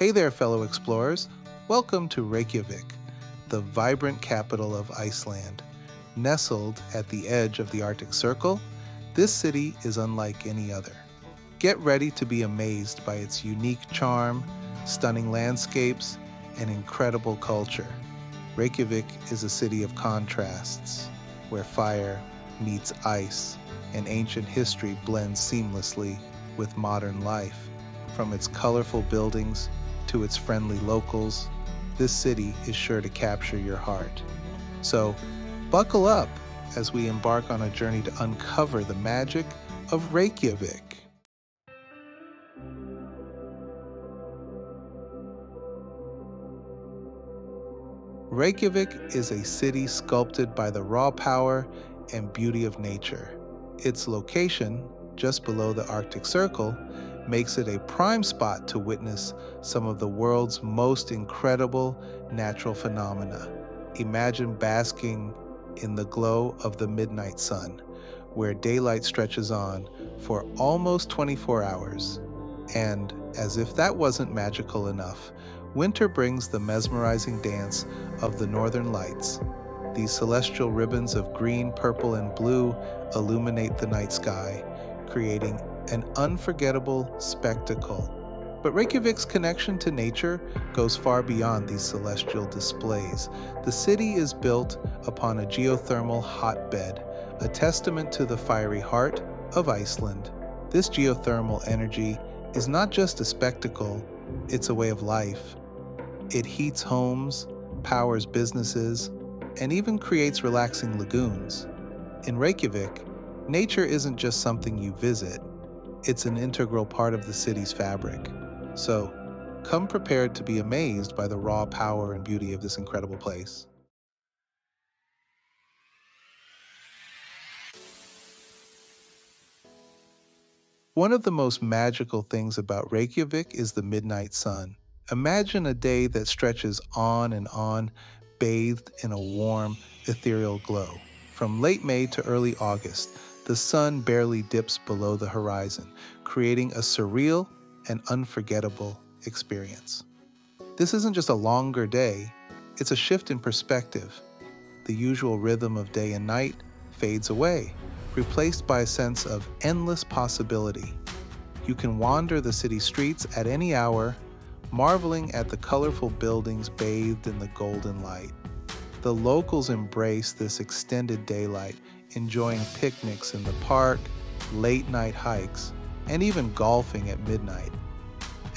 Hey there, fellow explorers. Welcome to Reykjavik, the vibrant capital of Iceland. Nestled at the edge of the Arctic Circle, this city is unlike any other. Get ready to be amazed by its unique charm, stunning landscapes, and incredible culture. Reykjavik is a city of contrasts, where fire meets ice and ancient history blends seamlessly with modern life. From its colorful buildings to its friendly locals, this city is sure to capture your heart. So, buckle up as we embark on a journey to uncover the magic of Reykjavik. Reykjavik is a city sculpted by the raw power and beauty of nature. Its location, just below the Arctic Circle, makes it a prime spot to witness some of the world's most incredible natural phenomena. Imagine basking in the glow of the midnight sun, where daylight stretches on for almost 24 hours. And as if that wasn't magical enough, winter brings the mesmerizing dance of the northern lights. These celestial ribbons of green, purple, and blue illuminate the night sky, creating an unforgettable spectacle. But Reykjavik's connection to nature goes far beyond these celestial displays. The city is built upon a geothermal hotbed, a testament to the fiery heart of Iceland. This geothermal energy is not just a spectacle, it's a way of life. It heats homes, powers businesses, and even creates relaxing lagoons. In Reykjavik, nature isn't just something you visit, it's an integral part of the city's fabric. So, come prepared to be amazed by the raw power and beauty of this incredible place. One of the most magical things about Reykjavik is the midnight sun. Imagine a day that stretches on and on, bathed in a warm, ethereal glow. From late May to early August, the sun barely dips below the horizon, creating a surreal and unforgettable experience. This isn't just a longer day, it's a shift in perspective. The usual rhythm of day and night fades away, replaced by a sense of endless possibility. You can wander the city streets at any hour marveling at the colorful buildings bathed in the golden light. The locals embrace this extended daylight, enjoying picnics in the park, late night hikes, and even golfing at midnight.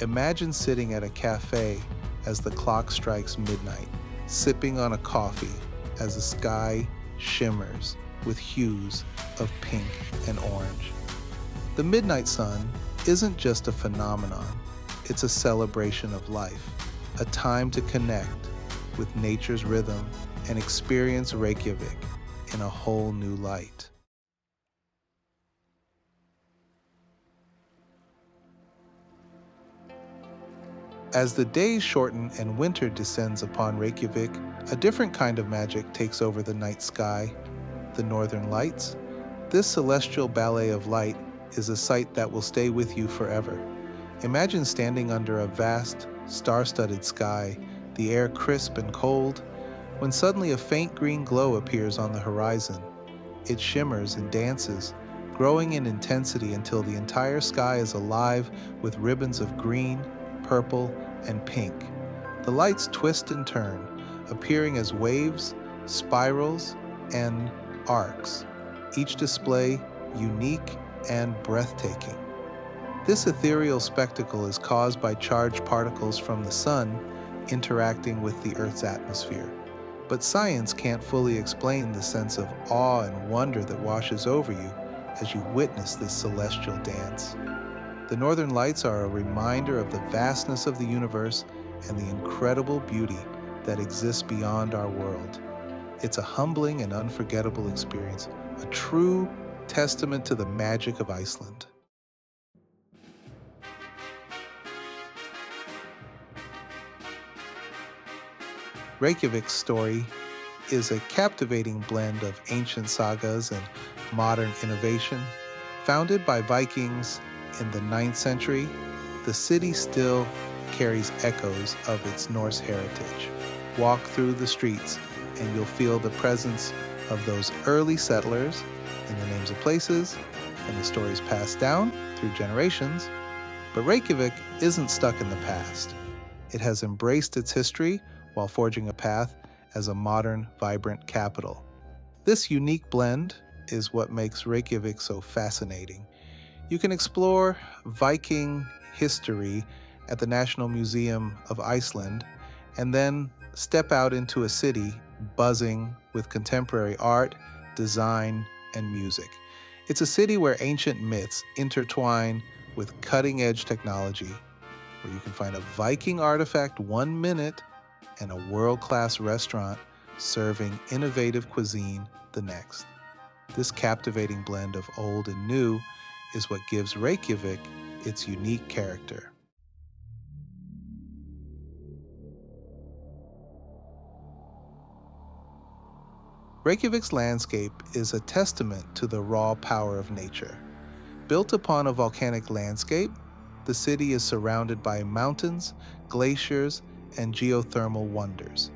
Imagine sitting at a cafe as the clock strikes midnight, sipping on a coffee as the sky shimmers with hues of pink and orange. The midnight sun isn't just a phenomenon, it's a celebration of life, a time to connect with nature's rhythm and experience Reykjavik in a whole new light. As the days shorten and winter descends upon Reykjavik, a different kind of magic takes over the night sky, the northern lights. This celestial ballet of light is a sight that will stay with you forever. Imagine standing under a vast, star studded sky, the air crisp and cold, when suddenly a faint green glow appears on the horizon. It shimmers and dances, growing in intensity until the entire sky is alive with ribbons of green, purple, and pink. The lights twist and turn, appearing as waves, spirals, and arcs, each display unique and breathtaking. This ethereal spectacle is caused by charged particles from the sun interacting with the Earth's atmosphere. But science can't fully explain the sense of awe and wonder that washes over you as you witness this celestial dance. The Northern Lights are a reminder of the vastness of the universe and the incredible beauty that exists beyond our world. It's a humbling and unforgettable experience, a true testament to the magic of Iceland. Reykjavik's story is a captivating blend of ancient sagas and modern innovation. Founded by Vikings in the 9th century, the city still carries echoes of its Norse heritage. Walk through the streets and you'll feel the presence of those early settlers in the names of places and the stories passed down through generations. But Reykjavik isn't stuck in the past. It has embraced its history while forging a path as a modern, vibrant capital. This unique blend is what makes Reykjavik so fascinating. You can explore Viking history at the National Museum of Iceland and then step out into a city buzzing with contemporary art, design, and music. It's a city where ancient myths intertwine with cutting edge technology, where you can find a Viking artifact one minute and a world class restaurant serving innovative cuisine the next. This captivating blend of old and new is what gives Reykjavik its unique character. Reykjavik's landscape is a testament to the raw power of nature. Built upon a volcanic landscape, the city is surrounded by mountains, glaciers, and geothermal wonders.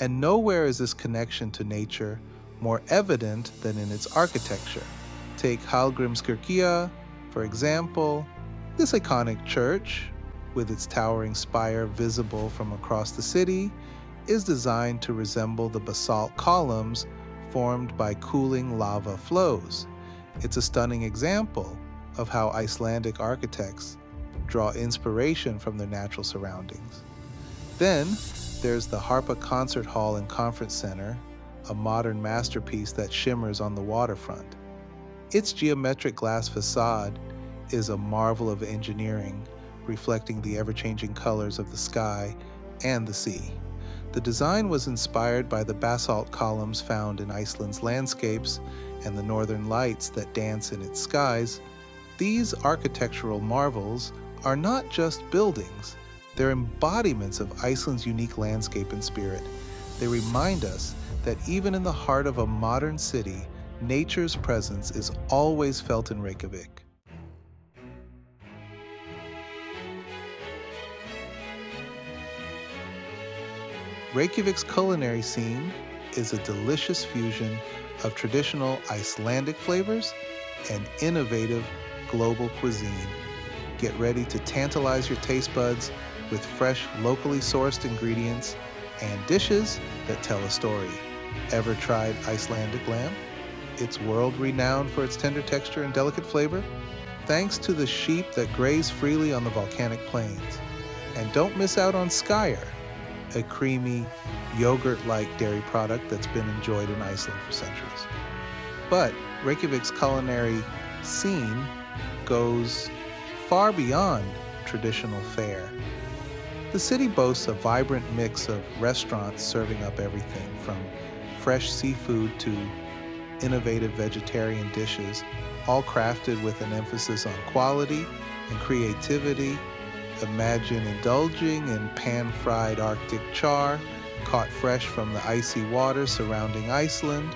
And nowhere is this connection to nature more evident than in its architecture. Take Hallgrímskirkja, for example. This iconic church, with its towering spire visible from across the city, is designed to resemble the basalt columns formed by cooling lava flows. It's a stunning example of how Icelandic architects draw inspiration from their natural surroundings. Then there's the Harpa Concert Hall and Conference Center, a modern masterpiece that shimmers on the waterfront. Its geometric glass facade is a marvel of engineering, reflecting the ever changing colors of the sky and the sea. The design was inspired by the basalt columns found in Iceland's landscapes and the northern lights that dance in its skies. These architectural marvels are not just buildings, they're embodiments of Iceland's unique landscape and spirit. They remind us that even in the heart of a modern city, nature's presence is always felt in Reykjavik. Reykjavik's culinary scene is a delicious fusion of traditional Icelandic flavors and innovative global cuisine. Get ready to tantalize your taste buds with fresh, locally sourced ingredients and dishes that tell a story. Ever tried Icelandic lamb? It's world renowned for its tender texture and delicate flavor, thanks to the sheep that graze freely on the volcanic plains. And don't miss out on skyr, a creamy, yogurt like dairy product that's been enjoyed in Iceland for centuries. But Reykjavik's culinary scene goes far beyond traditional fare. The city boasts a vibrant mix of restaurants serving up everything from fresh seafood to innovative vegetarian dishes, all crafted with an emphasis on quality and creativity. Imagine indulging in pan fried Arctic char, caught fresh from the icy water surrounding Iceland,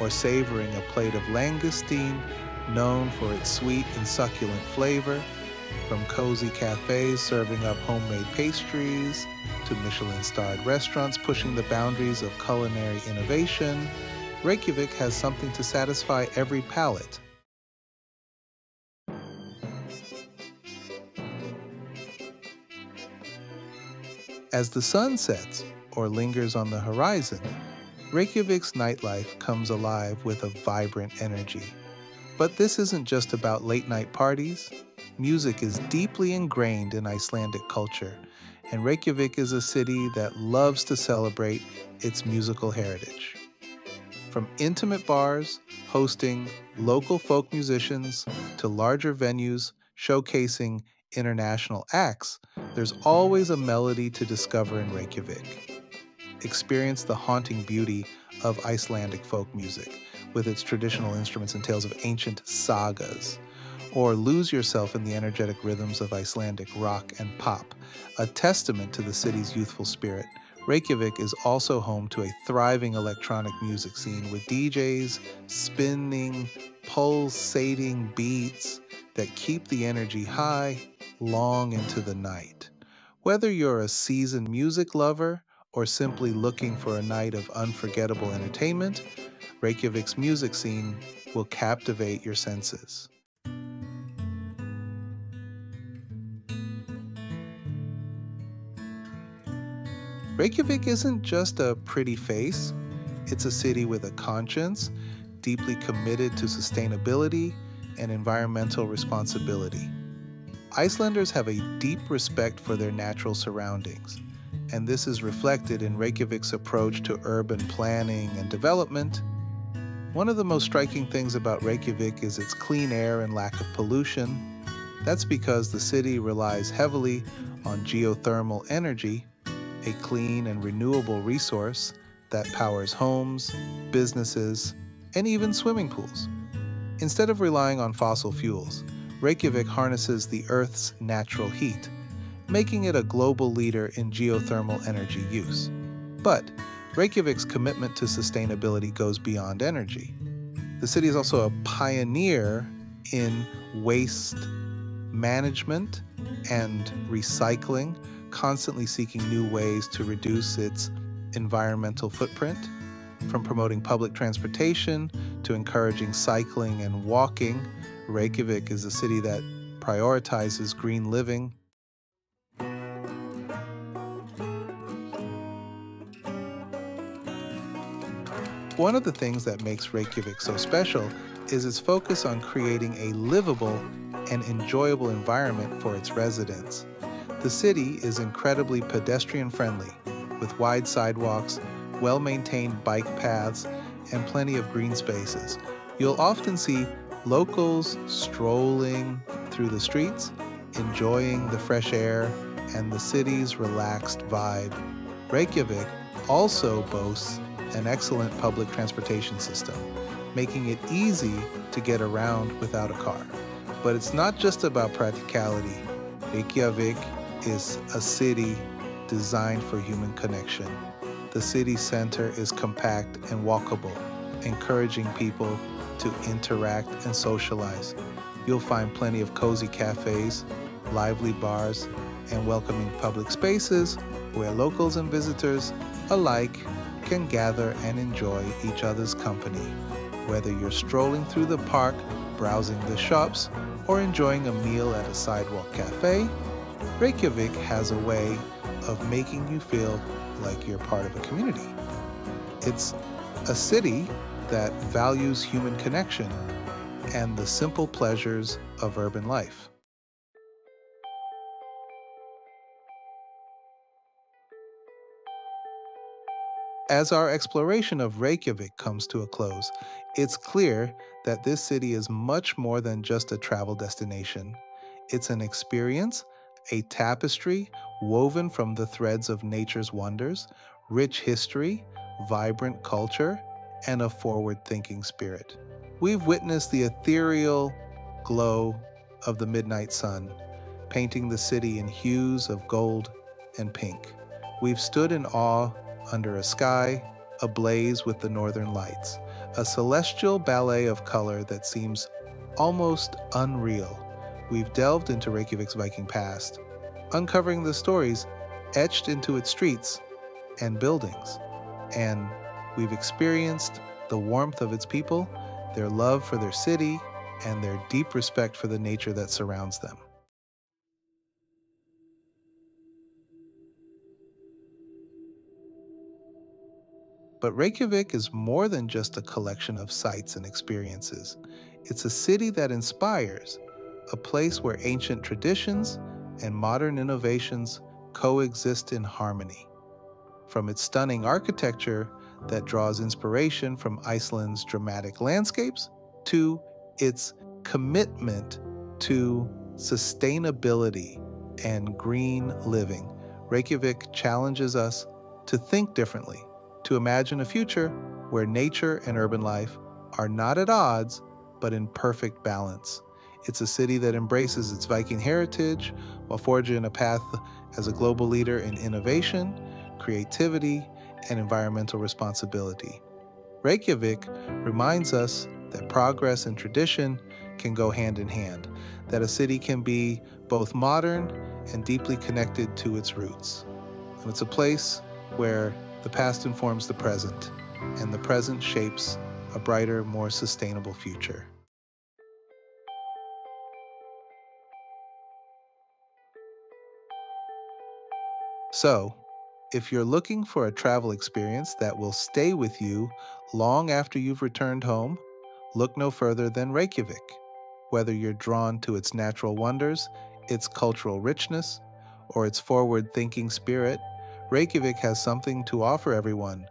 or savoring a plate of langoustine, known for its sweet and succulent flavor, from cozy cafes serving up homemade pastries to Michelin starred restaurants pushing the boundaries of culinary innovation, Reykjavik has something to satisfy every palate. As the sun sets or lingers on the horizon, Reykjavik's nightlife comes alive with a vibrant energy. But this isn't just about late night parties. Music is deeply ingrained in Icelandic culture, and Reykjavik is a city that loves to celebrate its musical heritage. From intimate bars hosting local folk musicians to larger venues showcasing international acts, there's always a melody to discover in Reykjavik. Experience the haunting beauty of Icelandic folk music with its traditional instruments and tales of ancient sagas. Or lose yourself in the energetic rhythms of Icelandic rock and pop, a testament to the city's youthful spirit. Reykjavik is also home to a thriving electronic music scene with DJs spinning, pulsating beats that keep the energy high long into the night. Whether you're a seasoned music lover or simply looking for a night of unforgettable entertainment, Reykjavik's music scene will captivate your senses. Reykjavik isn't just a pretty face, it's a city with a conscience, deeply committed to sustainability and environmental responsibility. Icelanders have a deep respect for their natural surroundings, and this is reflected in Reykjavik's approach to urban planning and development. One of the most striking things about Reykjavik is its clean air and lack of pollution. That's because the city relies heavily on geothermal energy, a clean and renewable resource that powers homes, businesses, and even swimming pools. Instead of relying on fossil fuels, Reykjavik harnesses the Earth's natural heat, making it a global leader in geothermal energy use. But Reykjavik's commitment to sustainability goes beyond energy. The city is also a pioneer in waste management and recycling, constantly seeking new ways to reduce its environmental footprint. From promoting public transportation to encouraging cycling and walking, Reykjavik is a city that prioritizes green living. One of the things that makes Reykjavik so special is its focus on creating a livable and enjoyable environment for its residents. The city is incredibly pedestrian friendly, with wide sidewalks, well maintained bike paths, and plenty of green spaces. You'll often see Locals strolling through the streets, enjoying the fresh air and the city's relaxed vibe. Reykjavik also boasts an excellent public transportation system, making it easy to get around without a car. But it's not just about practicality. Reykjavik is a city designed for human connection. The city center is compact and walkable, encouraging people to interact and socialize. You'll find plenty of cozy cafes, lively bars, and welcoming public spaces where locals and visitors alike can gather and enjoy each other's company. Whether you're strolling through the park, browsing the shops, or enjoying a meal at a sidewalk cafe, Reykjavik has a way of making you feel like you're part of a community. It's a city that values human connection and the simple pleasures of urban life. As our exploration of Reykjavik comes to a close, it's clear that this city is much more than just a travel destination. It's an experience, a tapestry woven from the threads of nature's wonders, rich history, vibrant culture, and a forward thinking spirit. We've witnessed the ethereal glow of the midnight sun, painting the city in hues of gold and pink. We've stood in awe under a sky ablaze with the northern lights, a celestial ballet of color that seems almost unreal. We've delved into Reykjavik's Viking past, uncovering the stories etched into its streets and buildings, and We've experienced the warmth of its people, their love for their city, and their deep respect for the nature that surrounds them. But Reykjavik is more than just a collection of sights and experiences. It's a city that inspires, a place where ancient traditions and modern innovations coexist in harmony. From its stunning architecture that draws inspiration from Iceland's dramatic landscapes to its commitment to sustainability and green living. Reykjavik challenges us to think differently, to imagine a future where nature and urban life are not at odds, but in perfect balance. It's a city that embraces its Viking heritage while forging a path as a global leader in innovation, creativity, and environmental responsibility. Reykjavik reminds us that progress and tradition can go hand in hand, that a city can be both modern and deeply connected to its roots. And it's a place where the past informs the present, and the present shapes a brighter, more sustainable future. So, if you're looking for a travel experience that will stay with you long after you've returned home, look no further than Reykjavik. Whether you're drawn to its natural wonders, its cultural richness, or its forward thinking spirit, Reykjavik has something to offer everyone.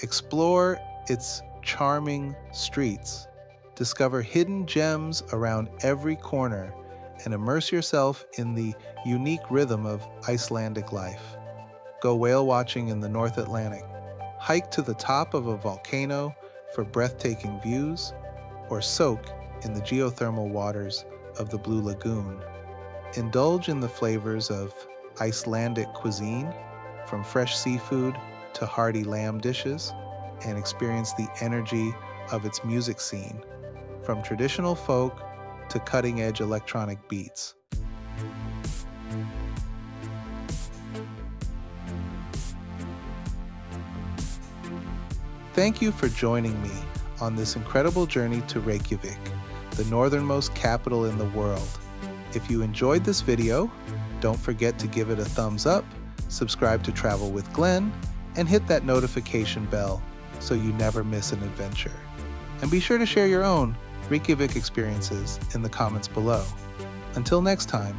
Explore its charming streets, discover hidden gems around every corner, and immerse yourself in the unique rhythm of Icelandic life. Go whale watching in the North Atlantic, hike to the top of a volcano for breathtaking views, or soak in the geothermal waters of the Blue Lagoon. Indulge in the flavors of Icelandic cuisine, from fresh seafood to hearty lamb dishes, and experience the energy of its music scene, from traditional folk to cutting edge electronic beats. Thank you for joining me on this incredible journey to Reykjavik, the northernmost capital in the world. If you enjoyed this video, don't forget to give it a thumbs up, subscribe to Travel with Glen, and hit that notification bell so you never miss an adventure. And be sure to share your own Reykjavik experiences in the comments below. Until next time,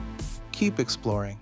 keep exploring.